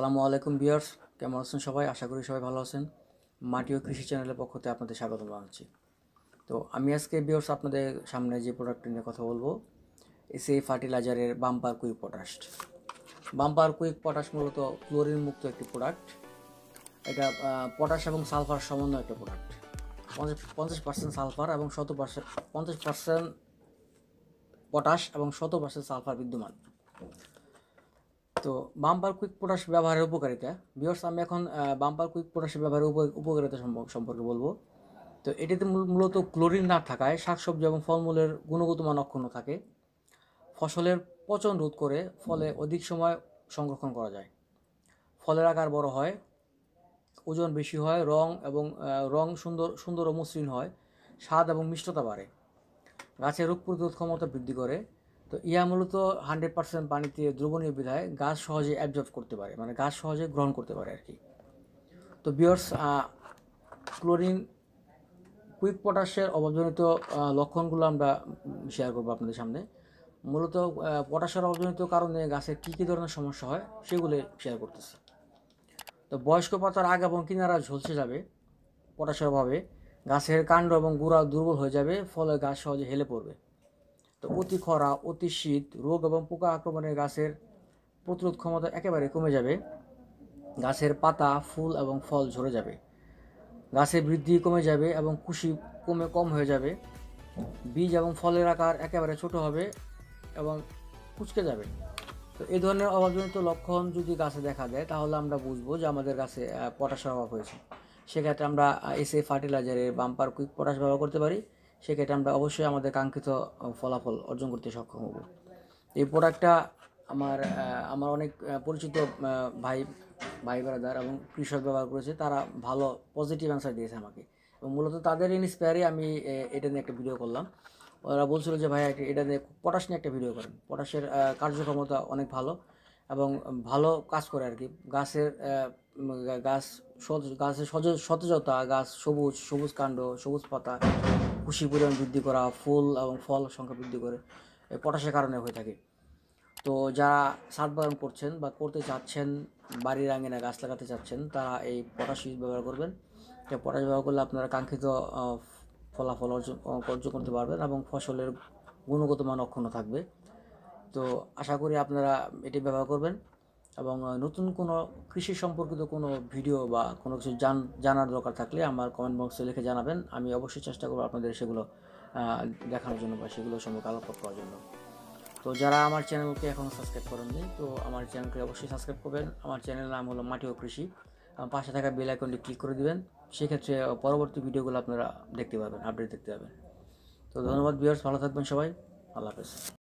আসসালামু আলাইকুম বিয়ার্স কেমন আছেন সবাই? আশা করি সবাই ভালো আছেন। মাটি ও কৃষি চ্যানেলের পক্ষ থেকে আপনাদের স্বাগত জানাচ্ছি। তো আমি আজকে বিয়ার্স আপনাদের সামনে যে প্রোডাক্টটি নিয়ে কথা বলব এসে ফার্টিলাইজারের bumper quick potash. Bumper quick potash মূলত ক্লোরিন মুক্ত একটি প্রোডাক্ট এটা পটাশ এবং সালফার সমন্বয় একটা প্রোডাক্ট পঞ্চাশ পঞ্চাশ পার্সেন্ট সালফার এবং শত পার্সেন্ট পঞ্চাশ পার্সেন্ট পটাশ এবং শত পার্সেন্ট সালফার বিদ্যমান। তো বাম্পার কুইক পটাশ ব্যবহারের উপকারিতা। বিয়ার্স আমি এখন বাম্পার কুইক পটাশের ব্যবহারের উপ- উপকারিতা সম্পর্কে বলব। তো এটিতে মূল- মূলত ক্লোরিন না থাকায় শাকসবজি এবং ফলমূলের গুণগত মান অক্ষুণ্ণ থাকে। ফসলের পচন রোধ করে ফলে অধিক সময় সংরক্ষণ করা যায়। ফলের আকার বড় হয়, ওজন বেশি হয়, রং এবং রং সুন্দর সুন্দর ও মসৃণ হয়, স্বাদ এবং মিষ্টতা বাড়ে। গাছের রোগ প্রতিরোধ ক্ষমতা বৃদ্ধি করে। তো ইয়া মূলত হান্ড্রেড পার্সেন্ট পানিতে দ্রবণীয় বিধায় গাছ সহজে অ্যাবজর্ব করতে পারে মানে গাছ সহজে গ্রহণ করতে পারে আর কি। তো বিয়ার্স ক্লোরিন কুইক পটাশের অভাবজনিত লক্ষণগুলো আমরা শেয়ার করব আপনাদের সামনে। মূলত পটাশের অভাবজনিত কারণে গাছের কী কী ধরনের সমস্যা হয় সেগুলো শেয়ার করতেছি। তো বয়স্ক পাতার আগ এবং কিনারা ঝলসে যাবে পটাশের অভাবে, গাছের কাণ্ড এবং গুঁড়া দুর্বল হয়ে যাবে, ফলে গাছ সহজে হেলে পড়বে। তো অতি খরা, অতি শীত, রোগ এবং পোকা আক্রমণে গাছের প্রতিরোধ ক্ষমতা একেবারে কমে যাবে। গাছের পাতা, ফুল এবং ফল ঝরে যাবে। গাছের বৃদ্ধি কমে যাবে এবং কুশি কমে কম হয়ে যাবে। বীজ এবং ফলের আকার একেবারে ছোট হবে এবং কুচকে যাবে। তো এই ধরনের অভাবজনিত লক্ষণ যদি গাছে দেখা দেয়, তাহলে আমরা বুঝব যে আমাদের গাছে পটাশের অভাব হয়েছে। সেক্ষেত্রে আমরা এসে ফার্টিলাইজারের বাম্পার কুইক পটাশ ব্যবহার করতে পারি। সেক্ষেত্রে আমরা অবশ্যই আমাদের কাঙ্ক্ষিত ফলাফল অর্জন করতে সক্ষম হব। এই প্রোডাক্টটা আমার আমার অনেক পরিচিত ভাই ভাই ব্রাদার এবং কৃষক ব্যবহার করেছে, তারা ভালো পজিটিভ অ্যান্সার দিয়েছে আমাকে। এবং মূলত তাদের ইন্সপায়ারে আমি এটা নিয়ে একটা ভিডিও করলাম। ওরা বলছিল যে ভাই এটা নিয়ে পটাশ নিয়ে একটা ভিডিও করেন। পটাশের কার্যক্ষমতা অনেক ভালো এবং ভালো কাজ করে আর কি গাছের গাছ গাছের সতেজতা, গাছ সবুজ সবুজ কাণ্ড, সবুজ পাতা খুশি পরিমাণ বৃদ্ধি করা, ফুল এবং ফল সংখ্যা বৃদ্ধি করে পটাশের কারণে হয়ে থাকে। তো যারা ছাদ বাগান করছেন বা করতে চাচ্ছেন, বাড়ির আঙিনা গাছ লাগাতে চাচ্ছেন, তারা এই পটাশ ইউজ ব্যবহার করবেন। পটাশ ব্যবহার করলে আপনারা কাঙ্ক্ষিত ফলাফল অর্জন অর্জন করতে পারবেন এবং ফসলের গুণগত মান অক্ষুণ্ণ থাকবে। তো আশা করি আপনারা এটি ব্যবহার করবেন। এবং নতুন কোনো কৃষি সম্পর্কিত কোনো ভিডিও বা কোনো কিছু জান, জানার দরকার থাকলে আমার কমেন্ট বক্সে লিখে জানাবেন। আমি অবশ্যই চেষ্টা করব আপনাদের সেগুলো দেখানোর জন্য বা সেগুলো সম্পর্কে আলোকপাত করার জন্য। তো যারা আমার চ্যানেলকে এখনও সাবস্ক্রাইব করেননি, তো আমার চ্যানেলকে অবশ্যই সাবস্ক্রাইব করবেন। আমার চ্যানেলের নাম হলো মাটি ও কৃষি পাশে থাকা বেল আইকনটি ক্লিক করে দিবেন। সেক্ষেত্রে পরবর্তী ভিডিওগুলো আপনারা দেখতে পাবেন আপডেট দেখতে পাবেন। তো ধন্যবাদ ভিউয়ার্স ভালো থাকবেন সবাই। আল্লাহ হাফেজ।